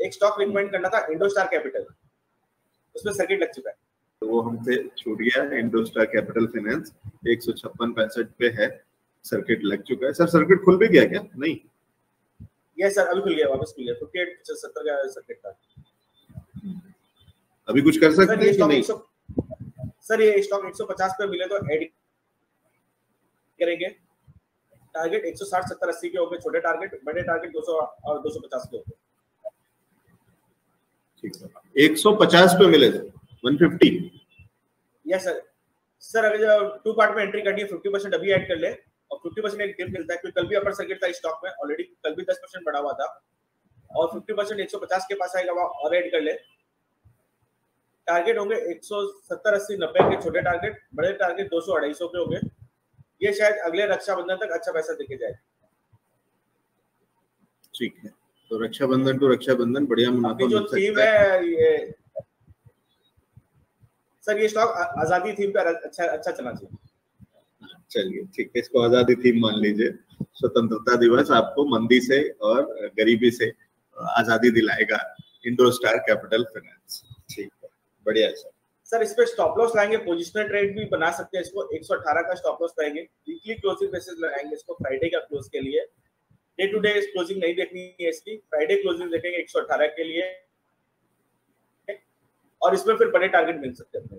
एक stock recommend करना था इंडोस्टार कैपिटल उसमें सर्किट लग चुका है। तो वो हमसे छूट गया इंडोस्टार कैपिटल फाइनेंस एक सौ छप्पन पैंसठ पे है सर्किट लग चुका है। सर सर्किट खुल भी गया क्या? नहीं। ये सर अभी खुल गया वापस खुल गया। फिफ्टी एट सत्तर का सर्किट था। अभी कुछ कर सकते हैं कि नहीं? सर ये स्टॉक 150 पे मिले तो ऐड करेंगे। टारगेट 160 70 80 के होंगे छोटे टारगेट बड़े टारगेट 200 और 250 के होंगे। ठीक है 150 पे मिले थे 150 यस सर सर अगर टू पार्ट में एंट्री करनी है 50% अभी ऐड कर ले और 50% एक डिप मिलता है क्योंकि कल भी अपर सर्किट था स्टॉक में ऑलरेडी कल भी 10% बढ़ा हुआ था और 50% 150 के पास आएगा वहाँ और ऐड कर ले। टारगेट होंगे 170 80 90 के छोटे टारगेट बड़े टारगेट दो सौ अढ़ाई सौ के होंगे ये शायद अगले रक्षाबंधन तक अच्छा पैसा देके जाए ठीक है। तो रक्षाबंधन टू रक्षाबंधन बढ़िया मुनाफा जो थीम है। ये सर ये स्टॉक आज़ादी थीम पे अच्छा अच्छा चलना चाहिए चलिए ठीक है इसको आज़ादी थीम मान लीजिए। स्वतंत्रता दिवस आपको मंदी से और गरीबी से आज़ादी दिलाएगा इंडो स्टार कैपिटल फाइनेंस। ठीक है बढ़िया है सर। सर इस पे स्टॉप लॉस लाएँगे पोजिशनल ट्रेड भी बना सकते हैं इसको। 118 का स्टॉप लॉस लाएँगे। वीकली क्लोजिंग बेसिस लगाएँगे इसको फ्राइडे का क्लोज के लिए। डे टू डे क्लोजिंग नहीं देखनी है इसकी। फ्राइडे क्लोजिंग देखेंगे 118 के लिए। और इसमें फिर बड़े टारगेट मिल सकते हैं अपने